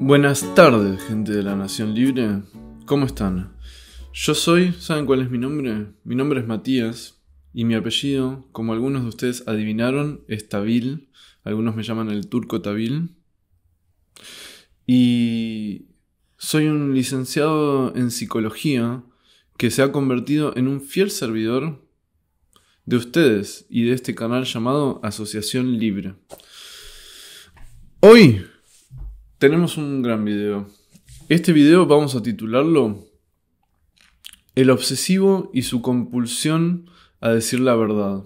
Buenas tardes, gente de la Nación Libre. ¿Cómo están? Yo soy, ¿saben cuál es mi nombre? Mi nombre es Matías y mi apellido, como algunos de ustedes adivinaron, es Tabil. Algunos me llaman el turco Tabil. Y soy un licenciado en psicología que se ha convertido en un fiel servidor de ustedes y de este canal llamado Asociación Libre. Hoy tenemos un gran video. Este video vamos a titularlo El obsesivo y su compulsión a decir la verdad.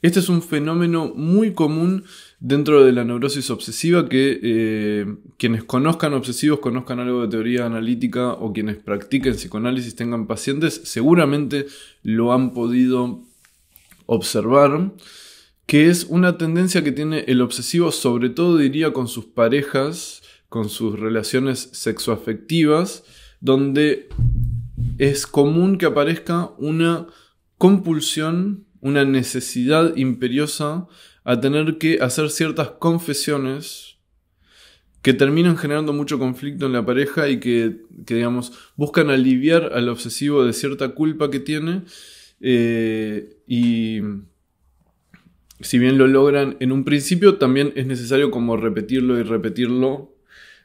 Este es un fenómeno muy común dentro de la neurosis obsesiva que eh, quienes conozcan obsesivos, conozcan algo de teoría analítica o quienes practiquen psicoanálisis, tengan pacientes, seguramente lo han podido observar, que es una tendencia que tiene el obsesivo, sobre todo diría con sus parejas, con sus relaciones sexoafectivas, donde es común que aparezca una compulsión una necesidad imperiosa a tener que hacer ciertas confesiones que terminan generando mucho conflicto en la pareja y que, digamos, buscan aliviar al obsesivo de cierta culpa que tiene. Eh, y si bien lo logran en un principio, también es necesario como repetirlo y repetirlo,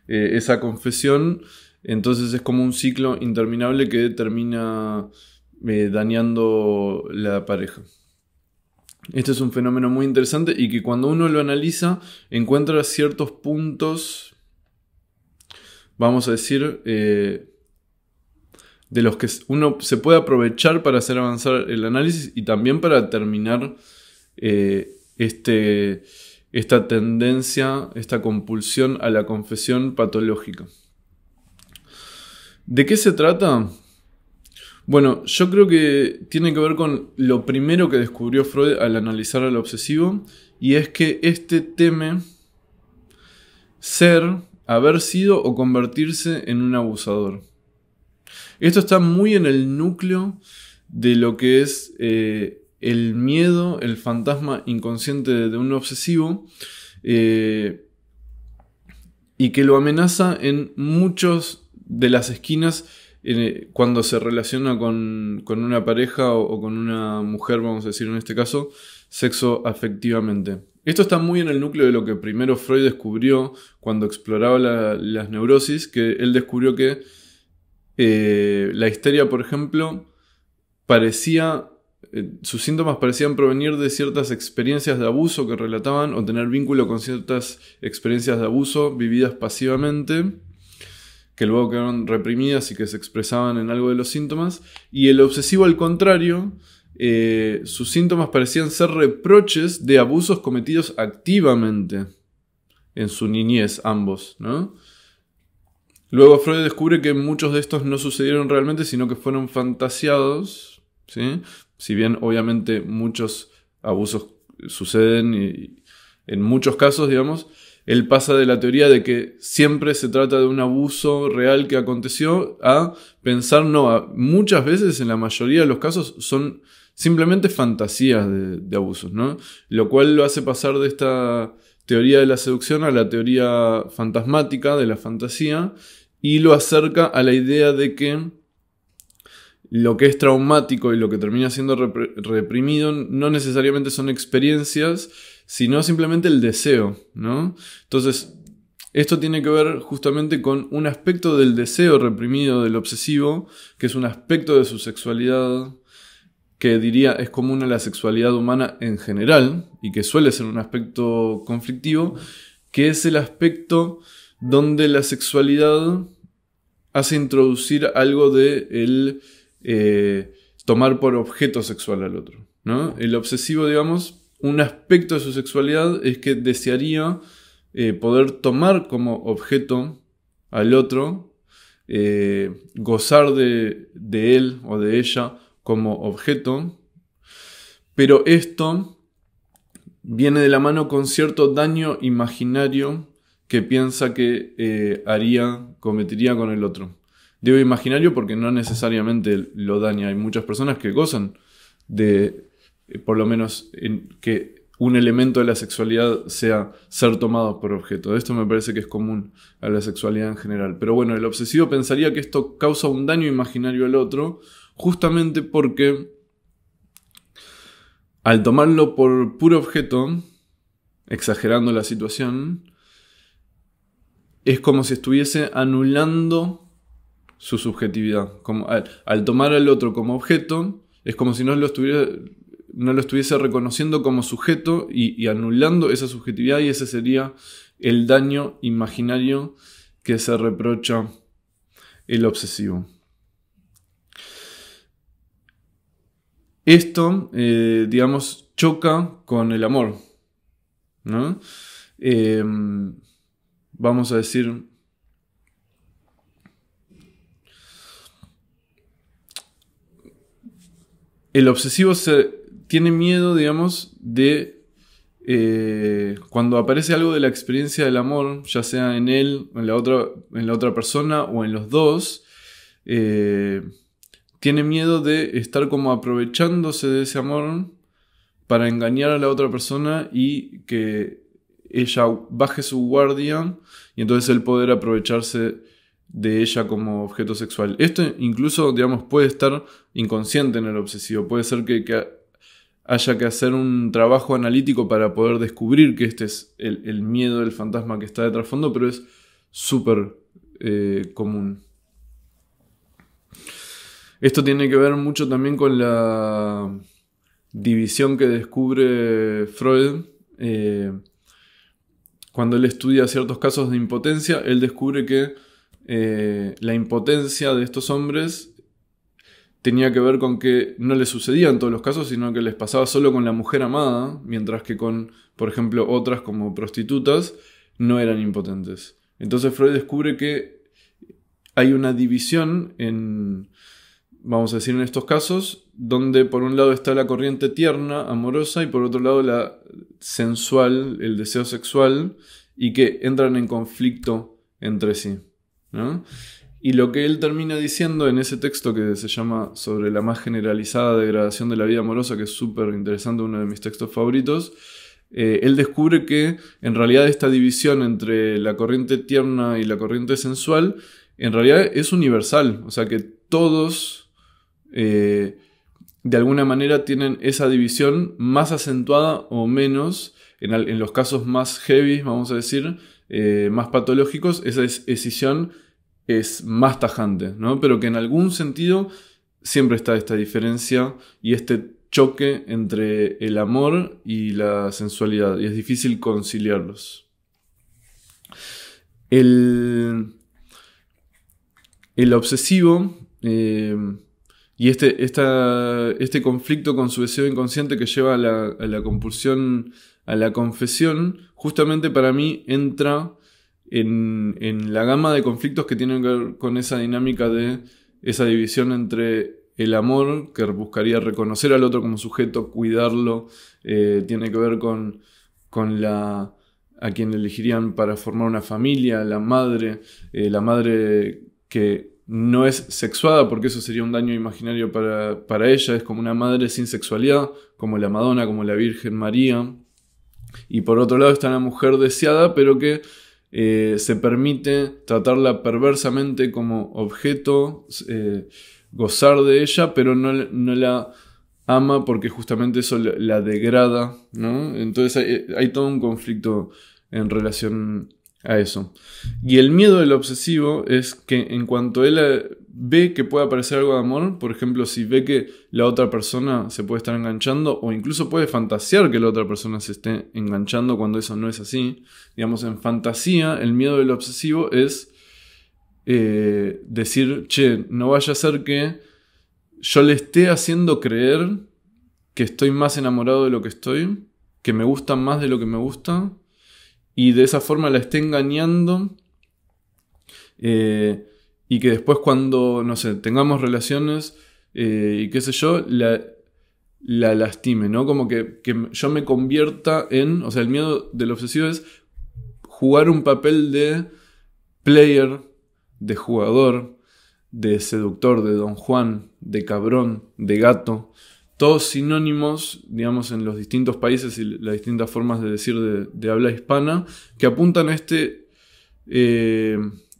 eh, esa confesión. Entonces es como un ciclo interminable que termina eh, dañando la pareja. Este es un fenómeno muy interesante y que cuando uno lo analiza encuentra ciertos puntos, vamos a decir, eh, de los que uno se puede aprovechar para hacer avanzar el análisis y también para terminar eh, este, esta tendencia, esta compulsión a la confesión patológica. ¿De qué se trata? Bueno, yo creo que tiene que ver con lo primero que descubrió Freud al analizar al obsesivo, y es que este teme ser, haber sido o convertirse en un abusador. Esto está muy en el núcleo de lo que es eh, el miedo, el fantasma inconsciente de un obsesivo, eh, y que lo amenaza en muchas de las esquinas cuando se relaciona con, una pareja o, con una mujer, vamos a decir en este caso, sexo afectivamente. Esto está muy en el núcleo de lo que primero Freud descubrió cuando exploraba las neurosis, que él descubrió que eh, la histeria, por ejemplo, parecía, eh, sus síntomas parecían provenir de ciertas experiencias de abuso que relataban o tener vínculo con ciertas experiencias de abuso vividas pasivamente que luego quedaron reprimidas y que se expresaban en algo de los síntomas. Y el obsesivo, al contrario, eh, sus síntomas parecían ser reproches de abusos cometidos activamente en su niñez, ambos, Luego Freud descubre que muchos de estos no sucedieron realmente, sino que fueron fantasiados, ¿sí? Si bien obviamente muchos abusos suceden y en muchos casos, digamos, él pasa de la teoría de que siempre se trata de un abuso real que aconteció a pensar, no, muchas veces en la mayoría de los casos son simplemente fantasías de, abusos, ¿no? Lo cual lo hace pasar de esta teoría de la seducción a la teoría fantasmática de la fantasía y lo acerca a la idea de que lo que es traumático y lo que termina siendo reprimido no necesariamente son experiencias, sino simplemente el deseo, ¿no? Entonces, esto tiene que ver justamente con un aspecto del deseo reprimido del obsesivo, que es un aspecto de su sexualidad que diría es común a la sexualidad humana en general y que suele ser un aspecto conflictivo, que es el aspecto donde la sexualidad hace introducir algo de el eh, tomar por objeto sexual al otro. ¿no? El obsesivo, digamos, un aspecto de su sexualidad es que desearía eh, poder tomar como objeto al otro, eh, gozar de, él o de ella como objeto, pero esto viene de la mano con cierto daño imaginario que piensa que haría, cometería con el otro. Digo imaginario porque no necesariamente lo daña. Hay muchas personas que gozan de eh, por lo menos que un elemento de la sexualidad sea ser tomado por objeto. Esto me parece que es común a la sexualidad en general. Pero bueno, el obsesivo pensaría que esto causa un daño imaginario al otro, justamente porque al tomarlo por puro objeto, exagerando la situación, es como si estuviese anulando su subjetividad. Como, al, tomar al otro como objeto, es como si no lo estuviera, no lo estuviese reconociendo como sujeto y, anulando esa subjetividad y ese sería el daño imaginario que se reprocha el obsesivo. Esto, eh, digamos, choca con el amor. ¿no? Em, vamos a decir... El obsesivo se, tiene miedo, digamos, de eh, cuando aparece algo de la experiencia del amor, ya sea en él, en la otra, en la otra persona o en los dos, eh, tiene miedo de estar como aprovechándose de ese amor para engañar a la otra persona y que ella baje su guardia y entonces él poder aprovecharse de ella como objeto sexual. Esto incluso, digamos, puede estar inconsciente en el obsesivo. Puede ser que, haya que hacer un trabajo analítico para poder descubrir que este es el, miedo del fantasma que está de trasfondo, pero es súper eh, común. Esto tiene que ver mucho también con la división que descubre Freud. Eh, cuando él estudia ciertos casos de impotencia, él descubre que eh, la impotencia de estos hombres tenía que ver con que no les sucedía en todos los casos, sino que les pasaba solo con la mujer amada, mientras que con, por ejemplo, otras como prostitutas no eran impotentes. Entonces Freud descubre que hay una división en, vamos a decir, en estos casos, donde por un lado está la corriente tierna, amorosa, y por otro lado la sensual, el deseo sexual, y que entran en conflicto entre sí. Y lo que él termina diciendo en ese texto que se llama Sobre la más generalizada degradación de la vida amorosa, que es súper interesante, uno de mis textos favoritos, eh, él descubre que en realidad esta división entre la corriente tierna y la corriente sensual, en realidad es universal, o sea que todos eh, de alguna manera tienen esa división más acentuada o menos, en, los casos más heavy, vamos a decir, eh, más patológicos, esa decisión es más tajante, ¿no? Pero que en algún sentido siempre está esta diferencia y este choque entre el amor y la sensualidad, y es difícil conciliarlos. El, el obsesivo eh, y este, este conflicto con su deseo inconsciente que lleva a la, a la compulsión, a la confesión, justamente para mí entra en, la gama de conflictos que tienen que ver con esa dinámica de esa división entre el amor, que buscaría reconocer al otro como sujeto, cuidarlo, eh, tiene que ver con, con la a quien elegirían para formar una familia, la madre, eh, la madre que no es sexuada, porque eso sería un daño imaginario para, para, ella, es como una madre sin sexualidad, como la Madonna, como la Virgen María. Y por otro lado está la mujer deseada, pero que eh, se permite tratarla perversamente como objeto, eh, gozar de ella, pero no, la ama porque justamente eso la, degrada, ¿no? Entonces hay, todo un conflicto en relación a eso. Y el miedo del obsesivo es que en cuanto él eh, ve que puede aparecer algo de amor, por ejemplo, si ve que la otra persona se puede estar enganchando o incluso puede fantasear que la otra persona se esté enganchando cuando eso no es así, digamos, en fantasía, el miedo del obsesivo es eh, decir, che, no vaya a ser que yo le esté haciendo creer que estoy más enamorado de lo que estoy, que me gusta más de lo que me gusta, y de esa forma la esté engañando. Eh, y que después cuando, no sé, tengamos relaciones eh, y qué sé yo, la, la lastime, ¿no? Como que, yo me convierta en, o sea, el miedo del obsesivo es jugar un papel de player, de jugador, de seductor, de don Juan, de cabrón, de gato, todos sinónimos, digamos, en los distintos países y las distintas formas de decir de, habla hispana, que apuntan a este eh,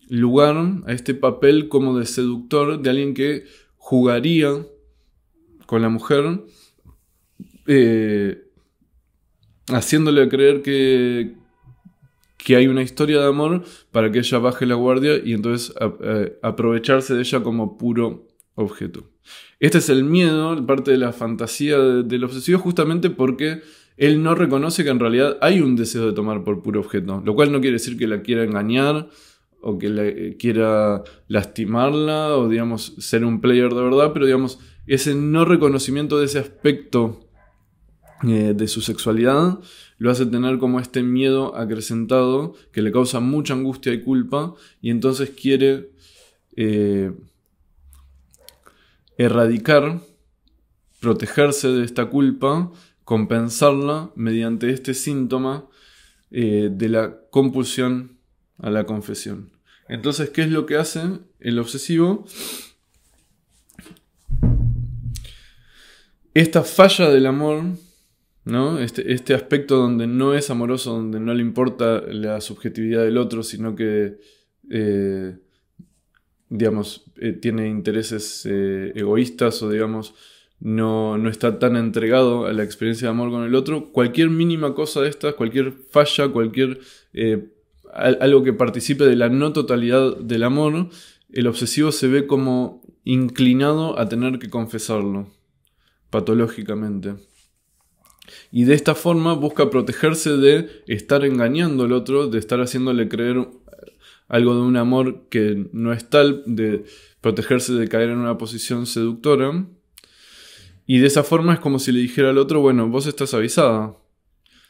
lugar, a este papel como de seductor de alguien que jugaría con la mujer, eh, haciéndole creer que, que hay una historia de amor para que ella baje la guardia y entonces aprovecharse de ella como puro objeto. Este es el miedo, parte de la fantasía del obsesivo, justamente porque él no reconoce que en realidad hay un deseo de tomar por puro objeto, lo cual no quiere decir que la quiera engañar o que le quiera lastimarla o digamos ser un player de verdad, pero digamos ese no reconocimiento de ese aspecto eh, de su sexualidad lo hace tener como este miedo acrecentado que le causa mucha angustia y culpa y entonces quiere eh, erradicar, protegerse de esta culpa, compensarla mediante este síntoma eh, de la compulsión a la confesión. Entonces, ¿qué es lo que hace el obsesivo? Esta falla del amor, ¿no? Este, este, aspecto donde no es amoroso, donde no le importa la subjetividad del otro, sino que eh, digamos, eh, tiene intereses eh, egoístas o, digamos, no, no, está tan entregado a la experiencia de amor con el otro, cualquier mínima cosa de estas, cualquier falla, cualquier eh, algo que participe de la no totalidad del amor, el obsesivo se ve como inclinado a tener que confesarlo, patológicamente. Y de esta forma busca protegerse de estar engañando al otro, de estar haciéndole creer algo de un amor que no es tal, de protegerse de caer en una posición seductora. Y de esa forma es como si le dijera al otro, bueno, vos estás avisada.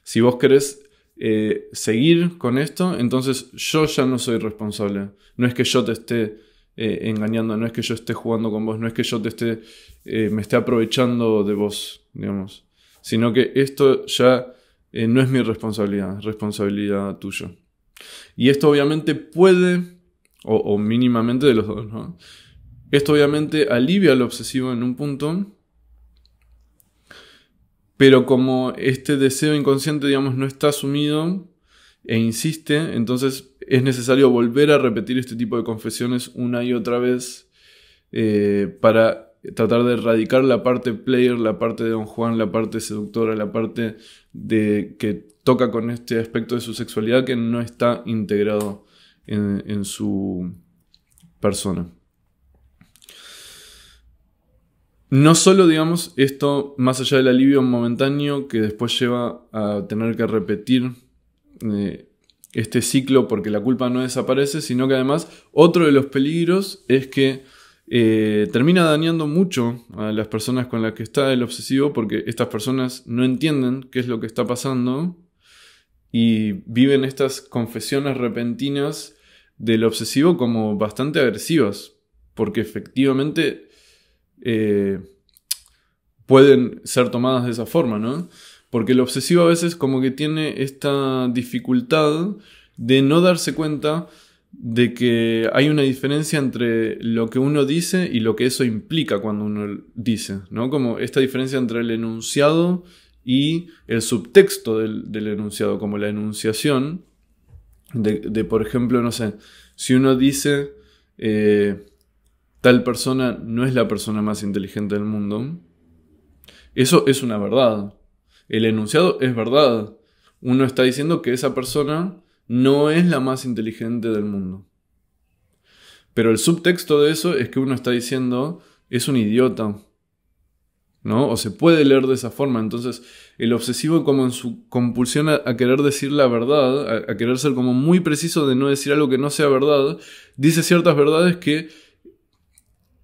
Si vos querés eh, seguir con esto, entonces yo ya no soy responsable. No es que yo te esté eh, engañando, no es que yo esté jugando con vos, no es que yo te esté, eh, me esté aprovechando de vos, digamos. Sino que esto ya no es mi responsabilidad, es responsabilidad tuya. Y esto obviamente puede, o, mínimamente de los dos, ¿no? Esto obviamente alivia al obsesivo en un punto, pero como este deseo inconsciente, digamos, no está asumido e insiste, entonces es necesario volver a repetir este tipo de confesiones una y otra vez eh, para tratar de erradicar la parte player, la parte de Don Juan, la parte seductora, la parte de que toca con este aspecto de su sexualidad que no está integrado en, su persona. No solo, digamos, esto, más allá del alivio momentáneo que después lleva a tener que repetir eh, este ciclo porque la culpa no desaparece, sino que además otro de los peligros es que eh, termina dañando mucho a las personas con las que está el obsesivo porque estas personas no entienden qué es lo que está pasando y viven estas confesiones repentinas del obsesivo como bastante agresivas, porque efectivamente eh, pueden ser tomadas de esa forma, ¿no? Porque el obsesivo a veces como que tiene esta dificultad de no darse cuenta de que hay una diferencia entre lo que uno dice y lo que eso implica cuando uno dice, ¿no? Como esta diferencia entre el enunciado y el subtexto del, enunciado, como la enunciación de, por ejemplo, no sé, si uno dice eh, tal persona no es la persona más inteligente del mundo, eso es una verdad. El enunciado es verdad. Uno está diciendo que esa persona no es la más inteligente del mundo. Pero el subtexto de eso es que uno está diciendo es un idiota, ¿no? O se puede leer de esa forma. Entonces, el obsesivo como en su compulsión a, querer decir la verdad, a, querer ser como muy preciso de no decir algo que no sea verdad, dice ciertas verdades que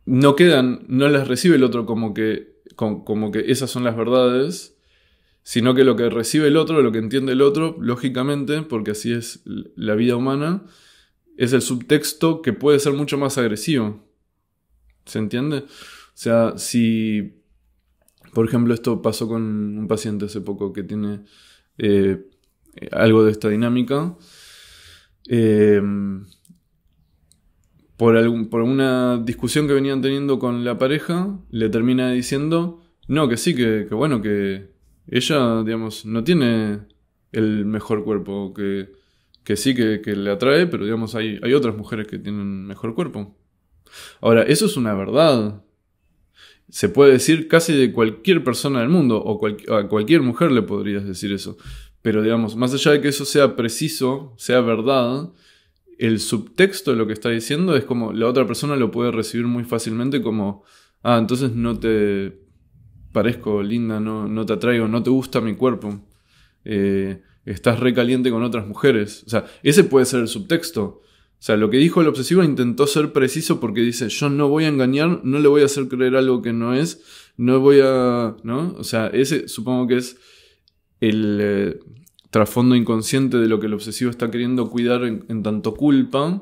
no quedan, no las recibe el otro como que, como, que esas son las verdades, sino que lo que recibe el otro, lo que entiende el otro, lógicamente, porque así es la vida humana, es el subtexto que puede ser mucho más agresivo. ¿Se entiende? O sea, si por ejemplo, esto pasó con un paciente hace poco que tiene eh, algo de esta dinámica. Em, por, algún, por una discusión que venían teniendo con la pareja, le termina diciendo, no, que sí, que, bueno, que ella, digamos, no tiene el mejor cuerpo, que, que sí que, que le atrae, pero digamos, hay, hay otras mujeres que tienen mejor cuerpo. Ahora, eso es una verdad. Se puede decir casi de cualquier persona del mundo, o a cualquier mujer le podrías decir eso. Pero digamos, más allá de que eso sea preciso, sea verdad, el subtexto de lo que está diciendo es como la otra persona lo puede recibir muy fácilmente como, ah, entonces no te parezco linda, no, no te atraigo, no te gusta mi cuerpo, eh, estás recaliente con otras mujeres. O sea, ese puede ser el subtexto. O sea, lo que dijo el obsesivo intentó ser preciso porque dice, yo no voy a engañar, no le voy a hacer creer algo que no es, no voy a... ¿No? O sea, ese supongo que es el eh, trasfondo inconsciente de lo que el obsesivo está queriendo cuidar en, tanto culpa,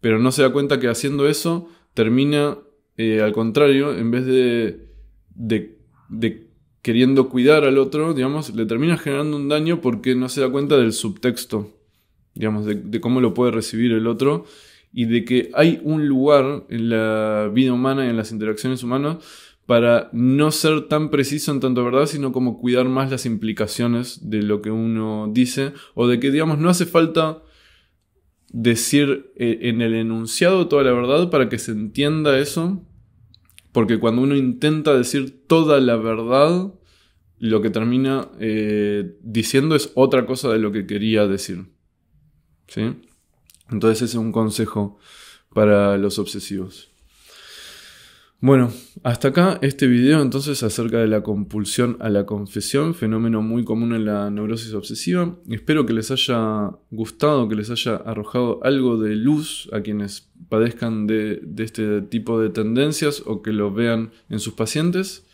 pero no se da cuenta que haciendo eso termina, eh, al contrario, en vez de, de, de queriendo cuidar al otro, digamos, le termina generando un daño porque no se da cuenta del subtexto digamos, de, cómo lo puede recibir el otro y de que hay un lugar en la vida humana y en las interacciones humanas para no ser tan preciso en tanto verdad, sino como cuidar más las implicaciones de lo que uno dice, o de que, digamos, no hace falta decir eh, en el enunciado toda la verdad para que se entienda eso, porque cuando uno intenta decir toda la verdad, lo que termina eh, diciendo es otra cosa de lo que quería decir. Entonces ese es un consejo para los obsesivos. Bueno, hasta acá este video entonces acerca de la compulsión a la confesión, fenómeno muy común en la neurosis obsesiva. Espero que les haya gustado, que les haya arrojado algo de luz a quienes padezcan de, de este tipo de tendencias o que lo vean en sus pacientes.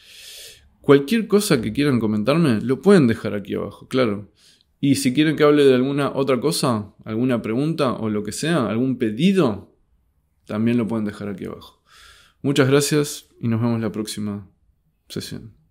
Cualquier cosa que quieran comentarme, lo pueden dejar aquí abajo, claro. Y si quieren que hable de alguna otra cosa, alguna pregunta o lo que sea, algún pedido, también lo pueden dejar aquí abajo. Muchas gracias y nos vemos la próxima sesión.